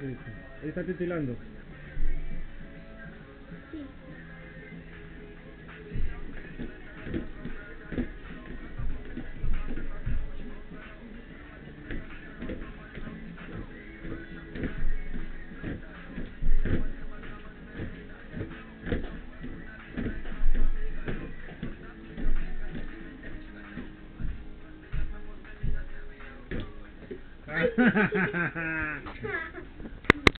Eso. Está titilando. Sí.